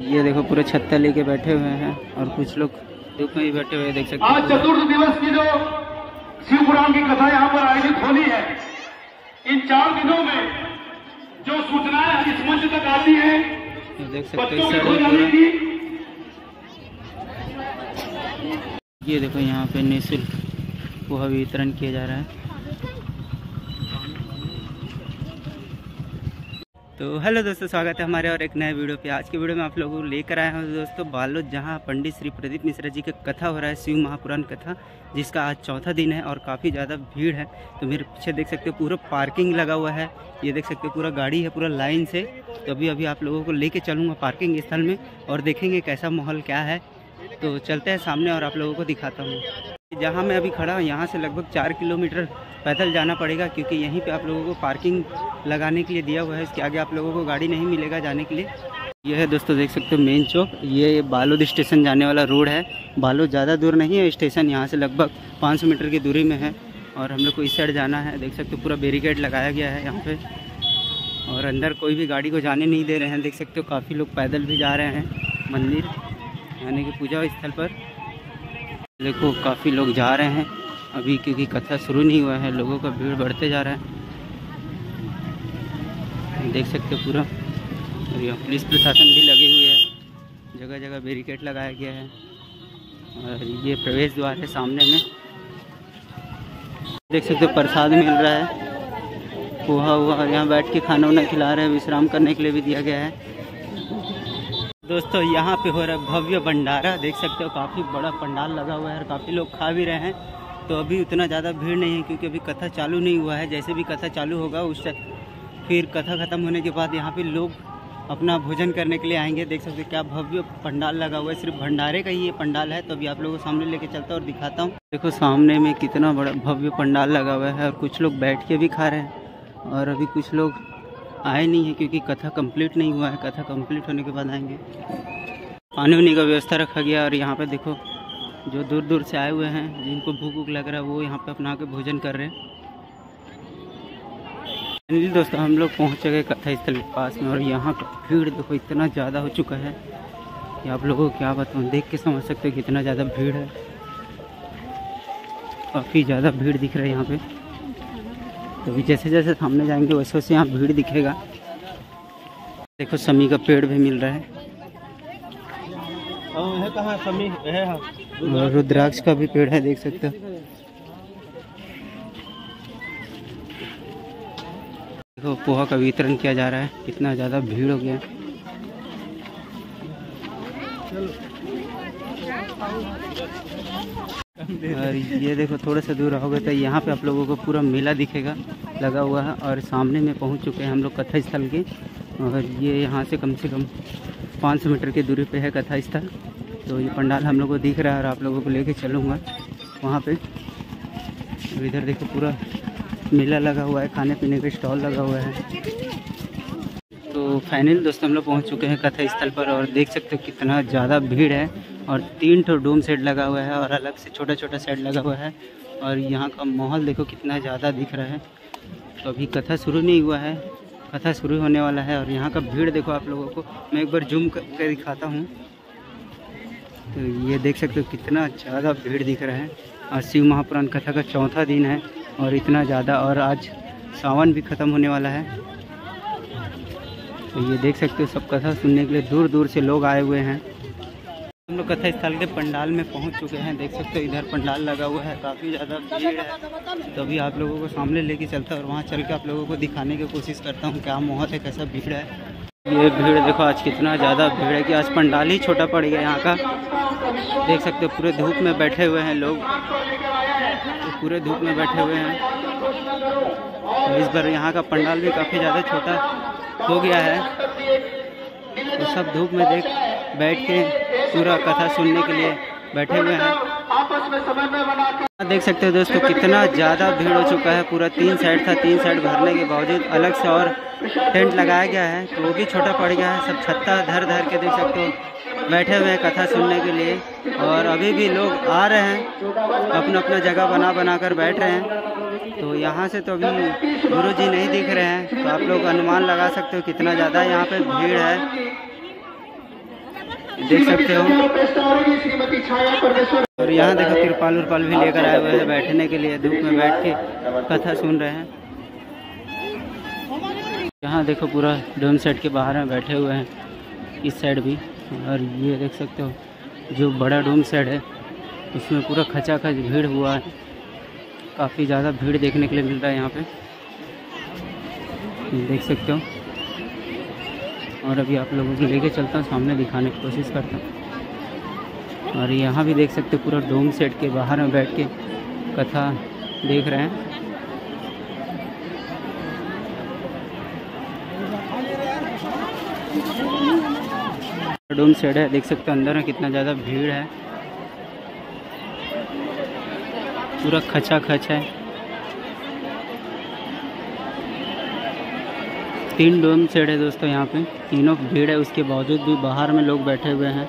ये देखो पूरे छत्ता लेके बैठे हुए हैं और कुछ लोग धूप में भी बैठे हुए देख सकते हैं। आज चतुर्थ दिवस की जो शिव पुराण की कथा यहाँ पर आयोजित होनी है इन चार दिनों में जो सूचनाएँ इस मंच तक आती है ये देख सकते हो ये देखो यहाँ पे निःशुल्क पोहा वितरण किया जा रहा है। तो हेलो दोस्तों, स्वागत है हमारे और एक नए वीडियो पे। आज के वीडियो में आप लोगों को लेकर आए हैं दोस्तों बालोद जहाँ पंडित श्री प्रदीप मिश्रा जी का कथा हो रहा है, शिव महापुराण कथा, जिसका आज चौथा दिन है और काफ़ी ज़्यादा भीड़ है। तो मेरे पीछे देख सकते हो पूरा पार्किंग लगा हुआ है, ये देख सकते हो पूरा गाड़ी है, पूरा लाइन से। तो अभी अभी आप लोगों को लेके चलूँगा पार्किंग स्थल में और देखेंगे कैसा माहौल, क्या है। तो चलते हैं सामने और आप लोगों को दिखाता हूँ। जहाँ मैं अभी खड़ा हूँ, यहाँ से लगभग चार किलोमीटर पैदल जाना पड़ेगा क्योंकि यहीं पे आप लोगों को पार्किंग लगाने के लिए दिया हुआ है। इसके आगे आप लोगों को गाड़ी नहीं मिलेगा जाने के लिए। यह है दोस्तों, देख सकते हो मेन चौक। ये बालोद स्टेशन जाने वाला रोड है। बालोद ज़्यादा दूर नहीं है स्टेशन, यहाँ से लगभग 500 मीटर की दूरी में है। और हम लोग को इस साइड जाना है। देख सकते हो, पूरा बैरिकेड लगाया गया है यहाँ पर और अंदर कोई भी गाड़ी को जाने नहीं दे रहे हैं। देख सकते हो, काफ़ी लोग पैदल भी जा रहे हैं मंदिर, यानी कि पूजा स्थल पर। देखो काफ़ी लोग जा रहे हैं। अभी क्योंकि कथा शुरू नहीं हुआ है, लोगों का भीड़ बढ़ते जा रहा है। देख सकते हो पूरा। और यहाँ पुलिस प्रशासन भी लगे हुए है। जगह जगह बैरिकेड लगाया गया है। और ये प्रवेश द्वार है सामने में। देख सकते हो प्रसाद मिल रहा है। पोहा हुआ यहाँ बैठ के खाना वाना खिला रहे हैं। विश्राम करने के लिए भी दिया गया है। दोस्तों, यहाँ पे हो रहा है भव्य भंडारा। देख सकते हो, काफ़ी बड़ा पंडाल लगा हुआ है और काफ़ी लोग खा भी रहे हैं। तो अभी उतना ज़्यादा भीड़ नहीं है, क्योंकि अभी कथा चालू नहीं हुआ है। जैसे भी कथा चालू होगा, उस फिर कथा ख़त्म होने के बाद यहाँ पे लोग अपना भोजन करने के लिए आएँगे। देख सकते हो, क्या भव्य पंडाल लगा हुआ है। सिर्फ़ भंडारे का ही ये पंडाल है तो अभी आप लोगों को सामने लेके चलता हूँ और दिखाता हूँ। देखो, सामने में कितना बड़ा भव्य पंडाल लगा हुआ है और कुछ लोग बैठ के भी खा रहे हैं। और अभी कुछ लोग आए नहीं है क्योंकि कथा कंप्लीट नहीं हुआ है। कथा कंप्लीट होने के बाद आएँगे। पानी उनी का व्यवस्था रखा गया और यहाँ पे देखो, जो दूर दूर से आए हुए हैं, जिनको भूख भूख लग रहा है, वो यहाँ पे अपना के भोजन कर रहे हैं। फाइनली दोस्तों, हम लोग पहुँच गए कथा स्थल के पास में और यहाँ का भीड़ देखो इतना ज़्यादा हो चुका है कि आप लोगों को क्या बताऊँ, देख के समझ सकते हो कितना ज़्यादा भीड़ है। काफ़ी ज़्यादा भीड़ दिख रहा है यहाँ पे। तो अभी जैसे जैसे सामने जाएँगे वैसे वैसे यहाँ भीड़ दिखेगा। देखो समी का पेड़ भी मिल रहा है। और रुद्राक्ष का भी पेड़ है देख सकते हो। देखो पोहा का वितरण किया जा रहा है। कितना ज़्यादा भीड़ हो गया। और ये देखो, थोड़ा सा दूर रहोगे तो यहाँ पे आप लोगों को पूरा मेला दिखेगा, लगा हुआ है और सामने में पहुँच चुके हैं हम लोग कथा स्थल के। और ये यहाँ से कम से कम 500 मीटर की दूरी पे है कथा स्थल तो ये पंडाल हम लोग को दिख रहा है और आप लोगों को लेके चलूँगा वहाँ पे। इधर देखो, पूरा मेला लगा हुआ है खाने पीने का स्टॉल लगा हुआ है। तो फाइनल दोस्तों, हम लोग पहुँच चुके हैं कथा स्थल पर और देख सकते हो कितना ज़्यादा भीड़ है। और तीन ठो डोम सेट लगा हुआ है और अलग से छोटा छोटा सेट लगा हुआ है। और यहाँ का माहौल देखो कितना ज़्यादा दिख रहा है। तो अभी कथा शुरू नहीं हुआ है, कथा शुरू होने वाला है और यहाँ का भीड़ देखो आप लोगों को। मैं एक बार जूम करके दिखाता हूँ। तो ये देख सकते हो कितना ज़्यादा भीड़ दिख रहा है। और शिव महापुराण कथा का चौथा दिन है और इतना ज़्यादा और आज सावन भी ख़त्म होने वाला है। तो ये देख सकते हो सब कथा सुनने के लिए दूर दूर से लोग आए हुए हैं। हम लोग कथा स्थल के पंडाल में पहुँच चुके हैं। देख सकते हो, इधर पंडाल लगा हुआ है, काफ़ी ज़्यादा भीड़ है। तो अभी आप लोगों को सामने लेके चलता है और वहाँ चल के आप लोगों को दिखाने की कोशिश करता हूँ क्या मोहत है, कैसा भीड़ है। ये भीड़ देखो, आज कितना ज़्यादा भीड़ है कि आज पंडाल ही छोटा पड़ गया यहाँ का। देख सकते हो, पूरे धूप में बैठे हुए हैं लोग। तो पूरे धूप में बैठे हुए हैं। तो इस बार यहाँ का पंडाल भी काफ़ी ज़्यादा छोटा हो गया है। तो सब धूप में देख, बैठ के पूरा कथा सुनने के लिए बैठे हुए हैं। आपस में समन्वय बनाकर। देख सकते हो दोस्तों कितना ज़्यादा भीड़ हो चुका है पूरा तीन साइड था तीन साइड भरने के बावजूद अलग से और टेंट लगाया गया है तो वो भी छोटा पड़ गया है सब छत्ता धर धर के देख सकते हो बैठे हुए हैं कथा सुनने के लिए और अभी भी लोग आ रहे हैं अपना अपना जगह बना बना कर बैठ रहे हैं तो यहाँ से तो अभी गुरु जी नहीं दिख रहे हैं तो आप लोग अनुमान लगा सकते हो कितना ज़्यादा यहाँ पे भीड़ है। देख सकते हो। और यहाँ देखो, तिरपाल उरपाल भी लेकर आए हुए हैं बैठने के लिए, धूप में बैठ के कथा सुन रहे हैं। यहाँ देखो, पूरा डोम सेट के बाहर में बैठे हुए हैं, इस साइड भी। और ये देख सकते हो, जो बड़ा डोम सेट है, उसमें पूरा खचा खच भीड़ हुआ है। काफ़ी ज़्यादा भीड़ देखने के लिए मिल रहा है यहाँ पे। देख सकते हो। और अभी आप लोगों को लेके चलता हूँ, सामने दिखाने की कोशिश करता हूँ। और यहाँ भी देख सकते पूरा डोम सेट के बाहर में बैठ के कथा देख रहे हैं। डोम सेट है, देख सकते हो अंदर में कितना ज़्यादा भीड़ है। पूरा खचा खच है। तीन डोम सेट है दोस्तों यहाँ पे। तीनों भीड़ है, उसके बावजूद भी बाहर में लोग बैठे हुए हैं।